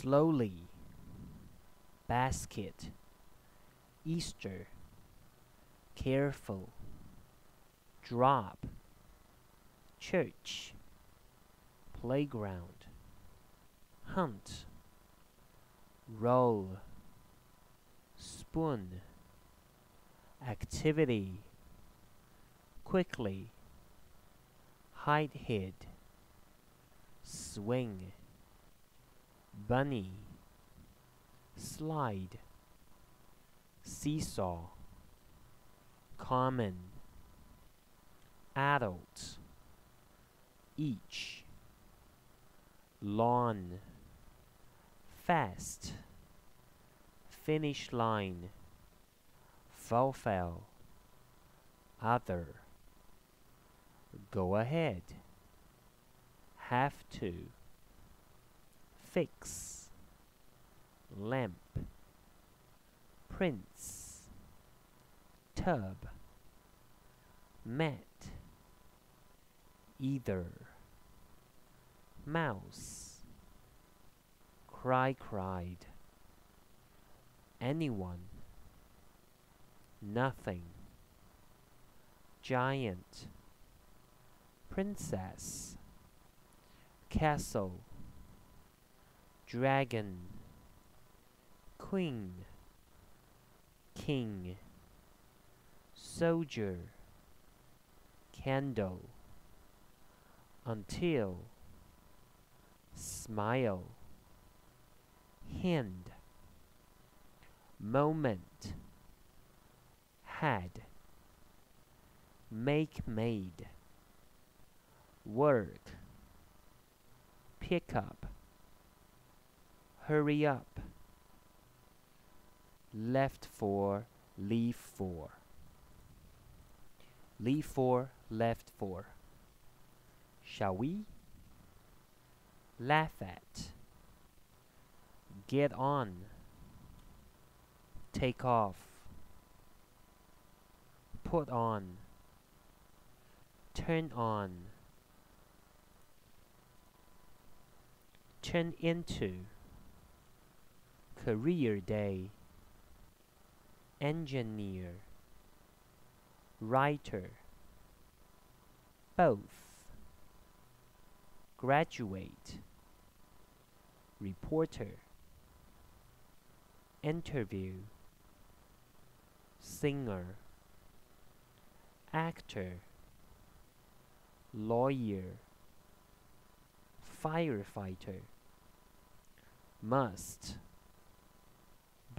slowly, basket, Easter, careful, drop, church, playground, hunt, roll, spoon, activity, quickly, hide hid, swing, bunny, slide, seesaw, common, adult, each, lawn, fast, finish line, fulfill, other, go ahead, have to, fix, lamp, prince, tub, mat, either, mouse, cry cried, anyone, nothing, giant, princess, castle, dragon, queen, king, soldier, candle, until, smile, hand, moment, had, make made, work, pick up, hurry up, left for, leave for, leave for, left for. Shall we? Laugh at, get on, take off, put on, turn on, turn into, career day, engineer, writer, both, graduate, reporter, interview, singer, actor, lawyer, firefighter, must,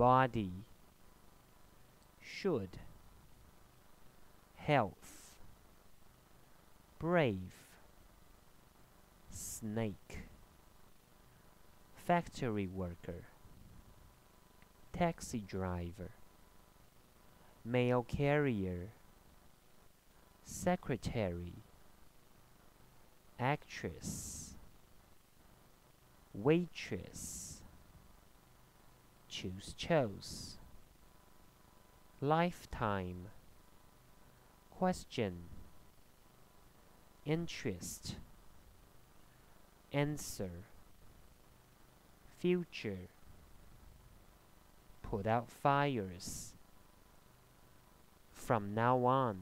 body, should, health, brave, snake, factory worker, taxi driver, mail carrier, secretary, actress, waitress, choose chose, lifetime, question, interest, answer, future, put out fires, from now on